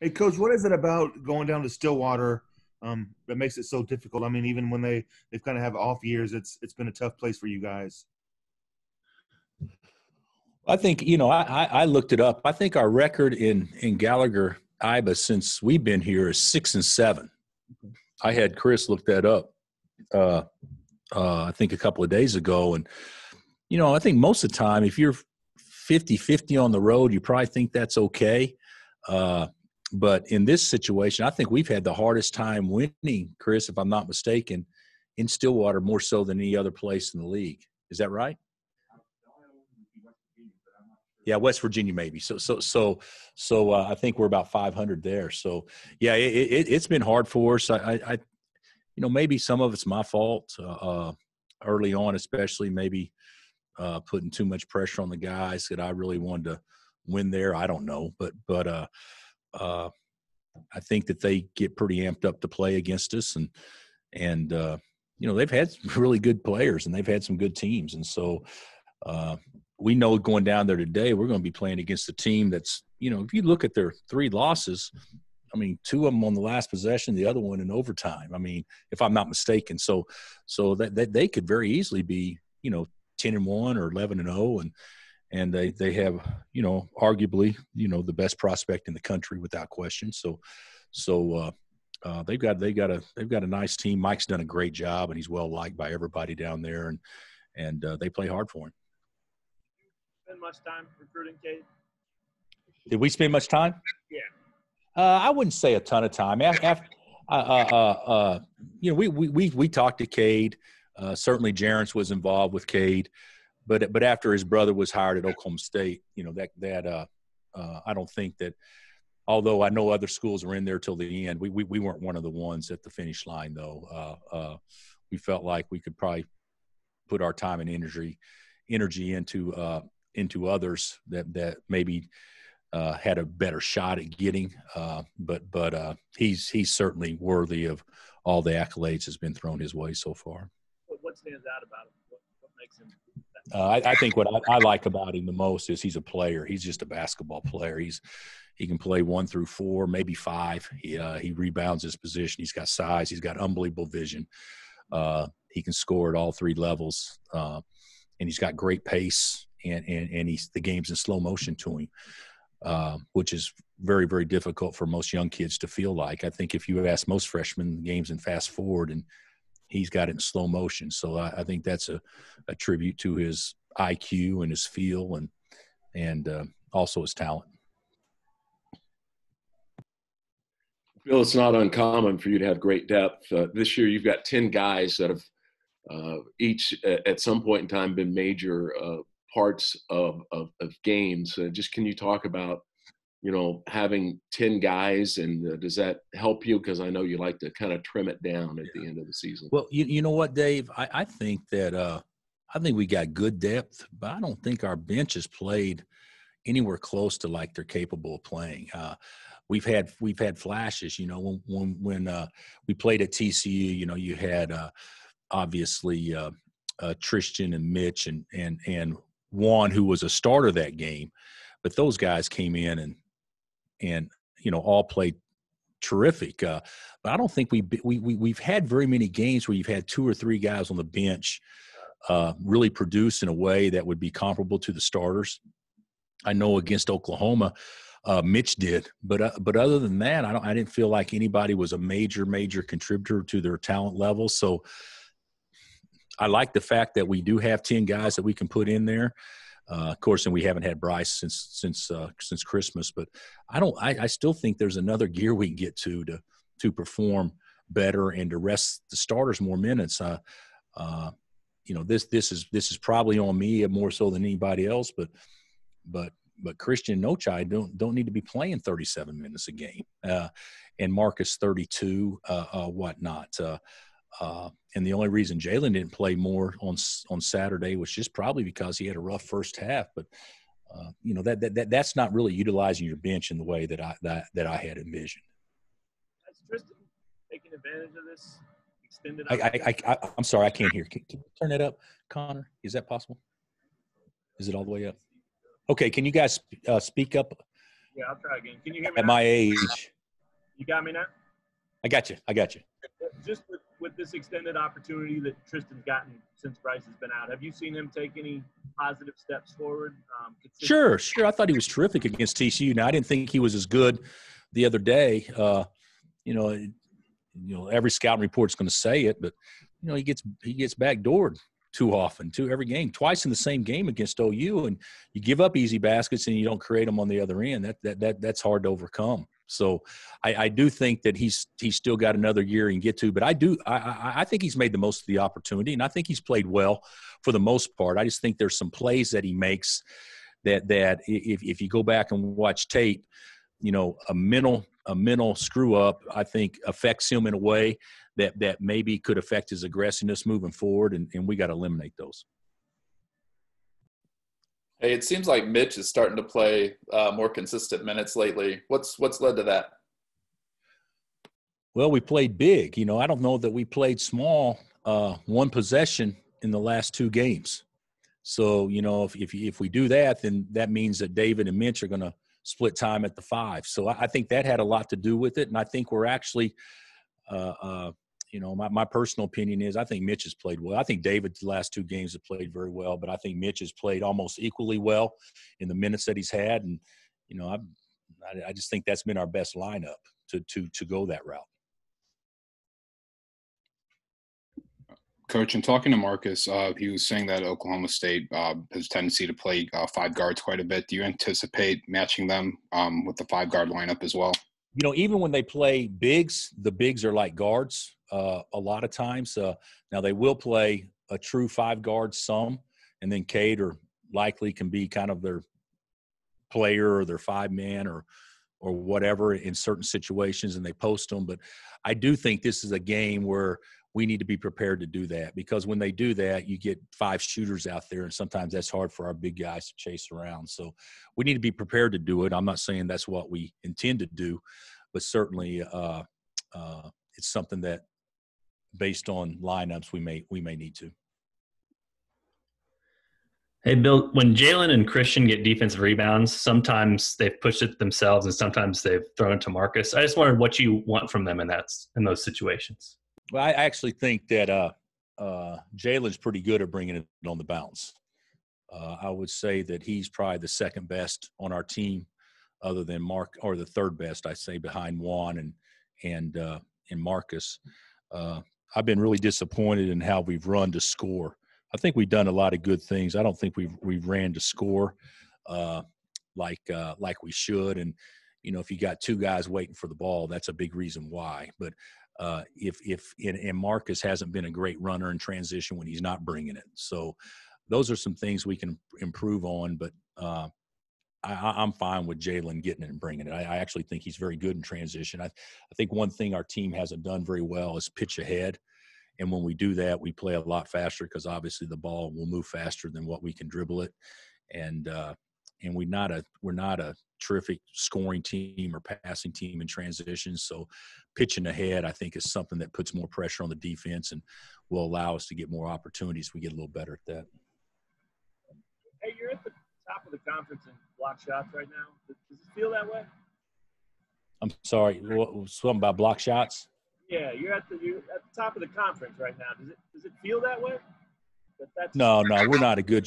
Hey, coach, what is it about going down to Stillwater um, that makes it so difficult? I mean, even when they they've kind of have off years, it's it's been a tough place for you guys. I think you know I, I looked it up. I think our record in in Gallagher Iba since we've been here is six and seven. I had Chris look that up. Uh, uh, I think a couple of days ago, and you know I think most of the time if you're 50-50 on the road, you probably think that's okay. Uh, but in this situation, I think we've had the hardest time winning, Chris, if I'm not mistaken, in Stillwater more so than any other place in the league. Is that right? Yeah, West Virginia maybe. So so so so uh, I think we're about 500 there. So yeah, it, it, has been hard for us. I, I, you know maybe some of it's my fault uh, uh, early on, especially maybe uh, putting too much pressure on the guys that I really wanted to win there. I don't know, but but uh, I think that they get pretty amped up to play against us, and and uh, you know they've had really good players and they've had some good teams, and so uh, we know going down there today we're going to be playing against a team that's you know if you look at their three losses. I mean, two of them on the last possession, the other one in overtime. I mean, if I'm not mistaken, so so that, that they could very easily be, you know, ten and one or eleven and zero and and they they have you know arguably you know the best prospect in the country without question. So so uh, uh, they've got they've got a they've got a nice team. Mike's done a great job and he's well liked by everybody down there, and and uh, they play hard for him. Did we spend much time recruiting Cade? Did we spend much time? Yeah. Uh, I wouldn't say a ton of time. After, after uh, uh, uh, you know, we we we we talked to Cade. certainly, Jerrance was involved with Cade but but after his brother was hired at Oklahoma State, you know that that uh, uh, I don't think that. Although I know other schools were in there till the end, we we, we weren't one of the ones at the finish line though. Uh, uh we felt like we could probably put our time and energy energy into uh, into others that that maybe uh, had a better shot at getting. But but he's he's certainly worthy of all the accolades that's been thrown his way so far. What stands out about him? What, what makes him uh, I, I, think what I, I, like about him the most is he's a player. He's just a basketball player. He's he can play one through four, maybe five. He uh, he rebounds his position. He's got size. He's got unbelievable vision. Uh, he can score at all three levels, uh, and he's got great pace. And and and he's the game's in slow motion to him, uh, which is very very difficult for most young kids to feel like. I think if you ask most freshmen, the game's in fast forward and he's got it in slow motion. So I, I think that's a, a, tribute to his IQ and his feel and and uh, also his talent. Bill, it's not uncommon for you to have great depth. Uh, this year, you've got ten guys that have uh, each at some point in time been major uh, parts of, of, of games. Uh, just can you talk about you know, having 10 guys and uh, does that help you? Because I know you like to kind of trim it down at the end of the season. Well, you, you know what, Dave? I, I think that uh, I think we got good depth, but I don't think our bench has played anywhere close to like they're capable of playing. Uh, we've had we've had flashes, you know, when when, when uh, we played at TCU, you know, you had uh, obviously uh, uh, Tristan and Mitch and and and Juan, who was a starter that game, but those guys came in and and you know all played terrific. Uh, but I don't think we, we we we've had very many games where you've had two or three guys on the bench uh, really produce in a way that would be comparable to the starters. I know against Oklahoma, uh, Mitch did, but uh, but other than that, I don't. I didn't feel like anybody was a major major contributor to their talent level. So I like the fact that we do have ten guys that we can put in there. Uh, of course, and we haven't had Bryce since since uh, since Christmas. But I don't. I, I, still think there's another gear we can get to to to perform better and to rest the starters more minutes. Uh, uh, you know, this this is this is probably on me more so than anybody else. But but but Christian and Ochai don't don't need to be playing 37 minutes a game, uh, and Marcus 32, uh, uh, whatnot. Uh, uh, and the only reason Jalen didn't play more on on Saturday was just probably because he had a rough first half. But uh, you know that, that that that's not really utilizing your bench in the way that I that, that I had envisioned. Has Tristan taking advantage of this extended? I, I, I, am sorry, I can't hear. Can, can, you turn that up, Connor? Is that possible? Is it all the way up? Okay, can you guys uh, speak up Okay, I'll try again. Can you hear me? At now? my age, you got me now. I got you. I got you. Just with, with this extended opportunity that Tristan's gotten since Bryce has been out, have you seen him take any positive steps forward? Um. Sure, sure. I thought he was terrific against TCU. Now I didn't think he was as good the other day. Uh, you know, you know, every scouting report's going to say it, but you know, he gets he gets backdoored too often, too every game, twice in the same game against OU, and you give up easy baskets and you don't create them on the other end. That that that that's hard to overcome. So I, I do think that he's he's still got another year and get to, but I do I, I think he's made the most of the opportunity, and I think he's played well for the most part. I just think there's some plays that he makes that that if if you go back and watch tape, you know, a mental a mental screw up I think affects him in a way that that maybe could affect his aggressiveness moving forward, and, and we got to eliminate those. Hey, it seems like Mitch is starting to play uh, more consistent minutes lately. What's what's led to that? Well, we played big. You know, I don't know that we played small. Uh, one possession in the last two games. So you know, if if if we do that, then that means that David and Mitch are going to split time at the five. So I, I, think that had a lot to do with it, and I think we're actually. Uh, uh, you know, my, my personal opinion is I think Mitch has played well. I think David's last two games have played very well, but I think Mitch has played almost equally well in the minutes that he's had. And, you know, I, I just think that's been our best lineup to, to, to go that route. Coach, and talking to Marcus, uh, he was saying that Oklahoma State uh, has tendency to play uh, five guards quite a bit. Do you anticipate matching them um, with the five guard lineup as well? You know, even when they play bigs, the bigs are like guards uh, a lot of times. Uh, now they will play a true five guard some, and then Cade or Likekele can be kind of their player or their five man or or whatever in certain situations, and they post them. But I do think this is a game where we need to be prepared to do that because when they do that, you get five shooters out there, and sometimes that's hard for our big guys to chase around. So we need to be prepared to do it. I'm not saying that's what we intend to do, but certainly uh, uh, it's something that, based on lineups, we may we may need to. Hey, Bill, when Jalen and Christian get defensive rebounds, sometimes they've pushed it themselves and sometimes they've thrown it to Marcus. I just wondered what you want from them in that in those situations. Well, I actually think that uh, uh, Jalen's pretty good at bringing it on the bounce. Uh, I would say that he's probably the second best on our team, other than Mark, or the third best, I say, behind Juan and and uh, and Marcus. Uh, I've been really disappointed in how we've run to score. I think we've done a lot of good things. I don't think we've we've ran to score uh, like uh, like we should. And you know, if you got two guys waiting for the ball, that's a big reason why. But uh, if if and, and Marcus hasn't been a great runner in transition when he's not bringing it. So those are some things we can improve on. But uh, I, am fine with Jalen getting it and bringing it. I, I, actually think he's very good in transition. I, I think one thing our team hasn't done very well is pitch ahead. And when we do that, we play a lot faster because obviously the ball will move faster than what we can dribble it. And uh, and we're not a we're not a terrific scoring team or passing team in transitions. So pitching ahead, I think, is something that puts more pressure on the defense and will allow us to get more opportunities. We get a little better at that. Hey, you're at the of the conference in block shots right now. Does, it feel that way? I'm sorry. Something about block shots? Yeah, you're at the you're at the top of the conference right now. Does it does it feel that way? That that's no, no, we're not a good,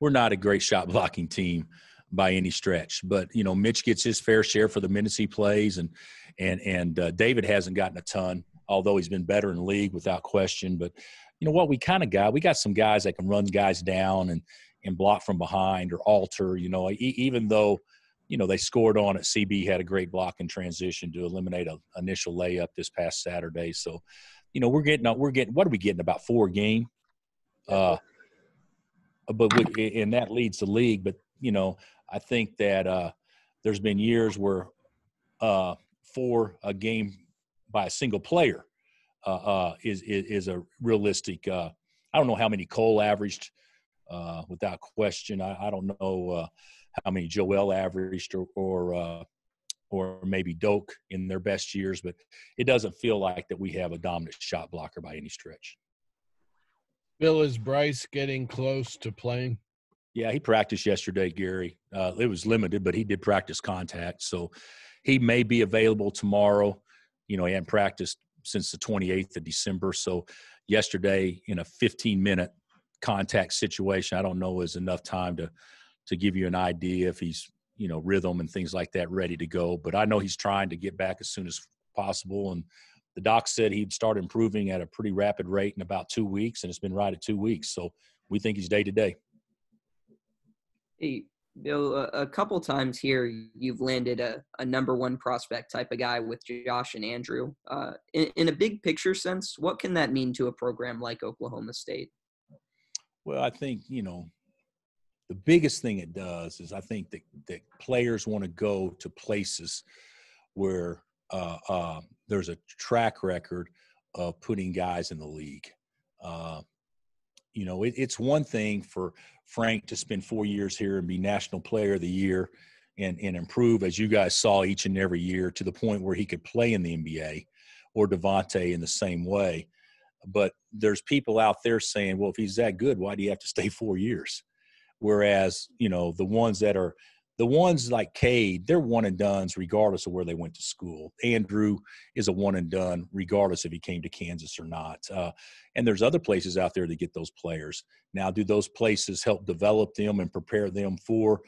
we're not a great shot blocking team by any stretch. But you know, Mitch gets his fair share for the minutes he plays, and and and uh, David hasn't gotten a ton, although he's been better in the league without question. But you know what, we kind of got we got some guys that can run guys down and and block from behind or alter. You know, even though you know they scored on it, CB had a great block in transition to eliminate an initial layup this past Saturday. So, you know, we're getting we're getting what are we getting about four game. Uh, but we, and that leads the league. But you know, I think that uh, there's been years where uh, for a game by a single player uh, uh is, is, is a realistic. Uh, I don't know how many Cole averaged, uh, without question. I, I don't know uh, how many Joel averaged or or, or maybe Doak in their best years, but it doesn't feel like that we have a dominant shot blocker by any stretch. Bill, is Bryce getting close to playing? Yeah, he practiced yesterday, Gary. Uh, it was limited, but he did practice contact. So he may be available tomorrow. You know, he hadn't practiced since the 28th of December. So yesterday, in a 15 minute contact situation, I don't know is enough time to to give you an idea if he's you know rhythm and things like that ready to go. But I know he's trying to get back as soon as possible. And the doc said he'd start improving at a pretty rapid rate in about two weeks, and it's been right at two weeks. So we think he's day to day. Hey, Bill, a, couple times here you've landed a, a number one prospect type of guy with Josh and Andrew. Uh, in, in a big picture sense, what can that mean to a program like Oklahoma State? Well, I think you know the biggest thing it does is I think that that players want to go to places where uh, uh, there's a track record of putting guys in the league. Uh, you know, it, it's one thing for Frank to spend four years here and be National Player of the Year and, and improve, as you guys saw each and every year, to the point where he could play in the NBA or Devonte in the same way. But there's people out there saying, well, if he's that good, why do you have to stay four years? Whereas, you know, the ones that are the ones like Cade, they're one and done's regardless of where they went to school. Andrew is a one and done regardless if he came to Kansas or not. Uh, and there's other places out there to get those players. Now, do those places help develop them and prepare them for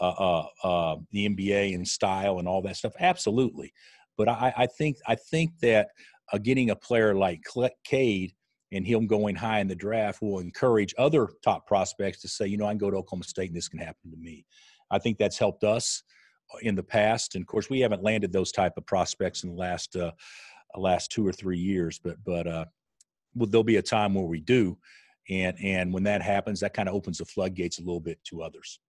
uh, uh, uh the NBA and style and all that stuff? Absolutely. But I, I think I think that uh, getting a player like Cade and him going high in the draft will encourage other top prospects to say, you know, I can go to Oklahoma State and this can happen to me. I think that's helped us uh, in the past, and of course, we haven't landed those type of prospects in the last uh, last two or three years. But but uh, well, there'll be a time where we do, and and when that happens, that kind of opens the floodgates a little bit to others.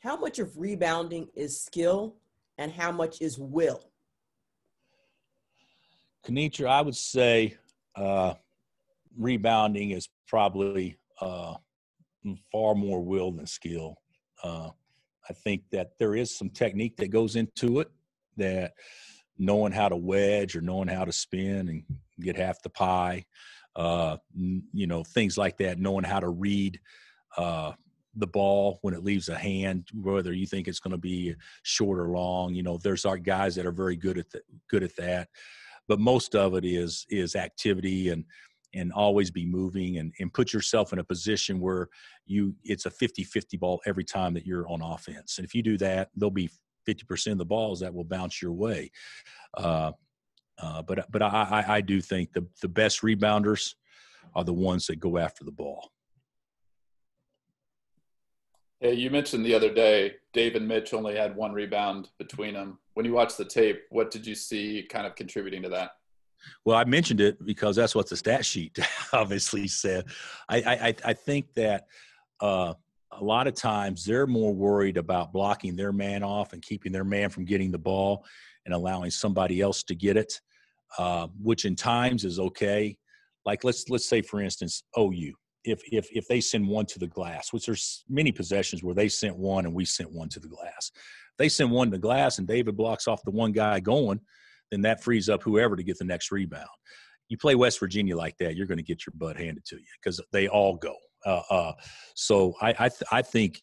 How much of rebounding is skill, and how much is will? Kenitra, I would say uh, rebounding is probably uh, far more will than skill. Uh, I think that there is some technique that goes into it that knowing how to wedge or knowing how to spin and get half the pie, uh, you know, things like that, knowing how to read uh, the ball when it leaves a hand, whether you think it's going to be short or long. You know, there's our guys that are very good at the, good at that, but most of it is is activity and and always be moving and, and put yourself in a position where you it's a 50-50 ball every time that you're on offense. And if you do that there'll be 50% of the balls that will bounce your way. Uh, uh, but but I, I do think the, the best rebounders are the ones that go after the ball. Hey, you mentioned the other day Dave and Mitch only had one rebound between them. When you watched the tape, what did you see kind of contributing to that? Well, I mentioned it because that's what the stat sheet obviously said. I, I, I think that uh, a lot of times they're more worried about blocking their man off and keeping their man from getting the ball and allowing somebody else to get it, uh, which in times is okay. Like let's let's say for instance OU, if if if they send one to the glass, which there's many possessions where they sent one and we sent one to the glass. They send one to glass and David blocks off the one guy going then that frees up whoever to get the next rebound. You play West Virginia like that, you're going to get your butt handed to you because they all go. Uh, uh, so I I, th- I think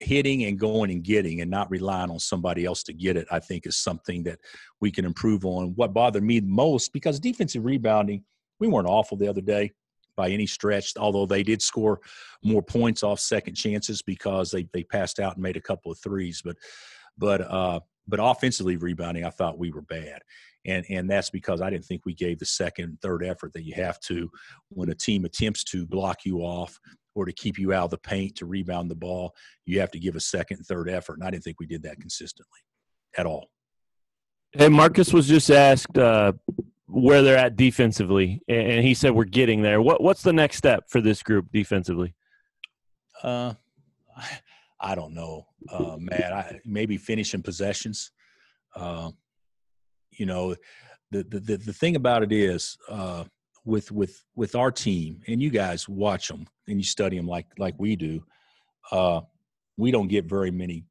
hitting and going and getting and not relying on somebody else to get it, I think is something that we can improve on. What bothered me most because defensive rebounding, we weren't awful the other day by any stretch, although they did score more points off second chances because they, they passed out and made a couple of threes. But but uh, but offensively rebounding, I thought we were bad. And, and that's because I didn't think we gave the second, third effort that you have to when a team attempts to block you off or to keep you out of the paint to rebound the ball. You have to give a second, third effort. And I didn't think we did that consistently at all. Hey, Marcus was just asked uh, where they're at defensively, and he said we're getting there. What What's the next step for this group defensively? Uh, I don't know, uh, Matt. I, maybe finishing possessions. Uh, you know, the, the the thing about it is uh, with with with our team, and you guys watch them and you study them like like we do. Uh, we don't get very many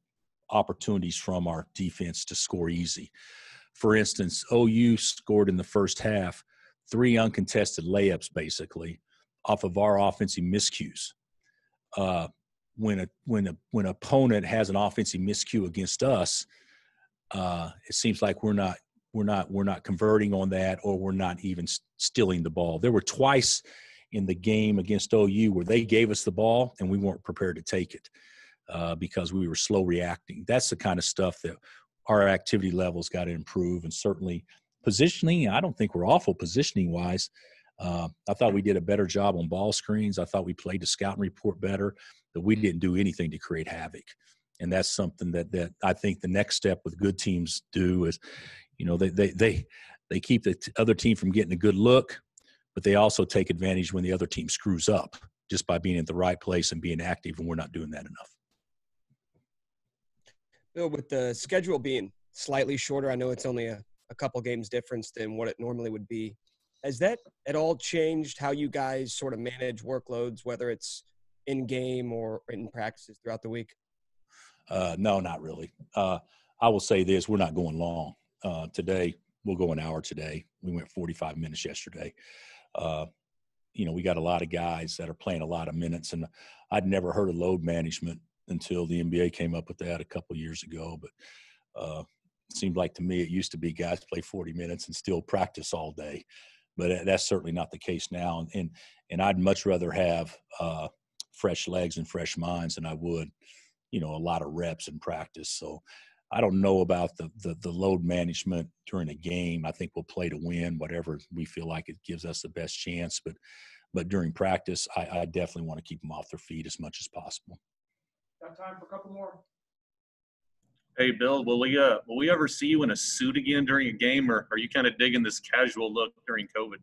opportunities from our defense to score easy. For instance, OU scored in the first half three uncontested layups, basically, off of our offensive miscues uh, when a when a when an opponent has an offensive miscue against us, uh, it seems like we're not we're not we're not converting on that, or we're not even stealing the ball. There were twice in the game against OU where they gave us the ball and we weren't prepared to take it uh, because we were slow reacting. That's the kind of stuff that our activity levels got to improve, and certainly positioning. I don't think we're awful positioning wise. Uh, I thought we did a better job on ball screens. I thought we played the scouting report better. That we mm. didn't do anything to create havoc, and that's something that that I think the next step with good teams do is, you know, they they they they keep the other team from getting a good look, but they also take advantage when the other team screws up just by being at the right place and being active, and we're not doing that enough. Bill, with the schedule being slightly shorter, I know it's only a, a couple games difference than what it normally would be. Has that at all changed how you guys sort of manage workloads, whether it's in game or in practices throughout the week? Uh, no, not really. Uh, I will say this: we're not going long uh, today. We'll go an hour today. We went 45 minutes yesterday. Uh, you know, we got a lot of guys that are playing a lot of minutes, and I'd never heard of load management until the NBA came up with that a couple years ago. But uh, it seemed like to me it used to be guys play 40 minutes and still practice all day, but that's certainly not the case now. And and I'd much rather have uh, fresh legs and fresh minds than I would, you know, a lot of reps and practice. So. I don't know about the, the, the load management during a game. I think we'll play to win, whatever we feel like it gives us the best chance. But but during practice, I, I definitely want to keep them off their feet as much as possible. Got time for a couple more. Hey, Bill, will we uh will we ever see you in a suit again during a game, or are you kind of digging this casual look during COVID?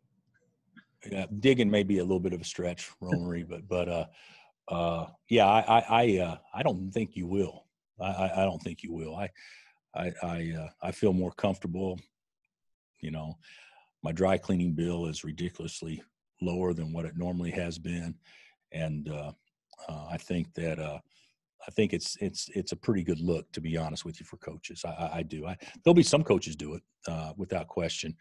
Yeah, digging may be a little bit of a stretch, Romery, but but uh, uh, yeah, I I I, uh, I don't think you will. I, I don't think you will. I I I uh, I feel more comfortable. You know, my dry cleaning bill is ridiculously lower than what it normally has been, and uh, uh, I think that uh, I think it's it's it's a pretty good look, to be honest with you, for coaches. I, I do. I, there'll be some coaches do it uh, without question,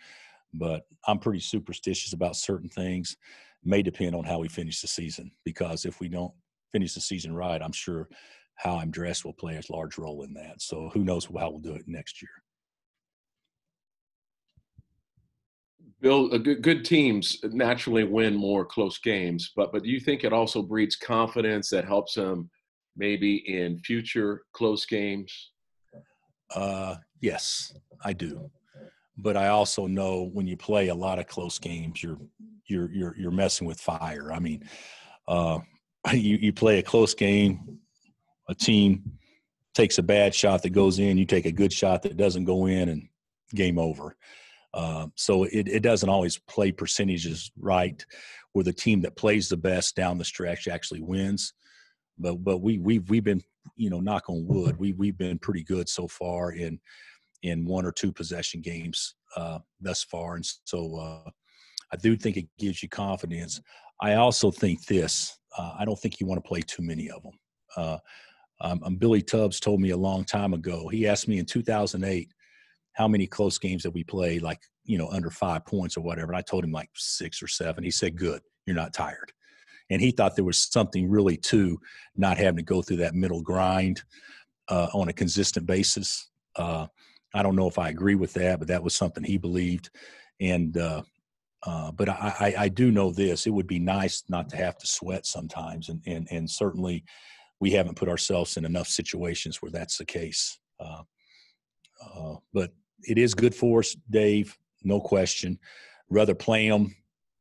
but I'm pretty superstitious about certain things. May depend on how we finish the season because if we don't finish the season right, I'm sure how I'm dressed will play a large role in that. So who knows how we'll do it next year. Bill, good, good teams naturally win more close games, but but do you think it also breeds confidence that helps them maybe in future close games? Uh, yes, I do. But I also know when you play a lot of close games, you're you're you're you're messing with fire. I mean, uh, you you play a close game, a team takes a bad shot that goes in, you take a good shot that doesn't go in, and game over. Uh, so it, it doesn't always play percentages right, where the team that plays the best down the stretch actually wins but but we we've we've been you know knock on wood we we've been pretty good so far in in one or two possession games uh, thus far, and so uh, I do think it gives you confidence. I also think this. Uh, I don't think you want to play too many of them. Uh, um, um, Billy Tubbs told me a long time ago. He asked me in 2008 how many close games that we played, like you know under five points or whatever. And I told him like six or seven. He said, "Good, you're not tired." and he thought there was something really to not having to go through that middle grind uh, on a consistent basis. Uh, I don't know if I agree with that, but that was something he believed. And uh, uh but I, I, do know this: it would be nice not to have to sweat sometimes, and and and certainly we haven't put ourselves in enough situations where that's the case. Uh, uh, but it is good for us, Dave, no question. Rather play them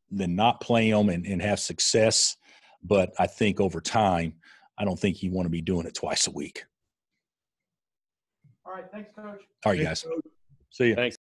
than not play them and, and have success. But I think over time, I don't think you want to be doing it twice a week. All right. Thanks, Coach. All right, guys. See you. Thanks.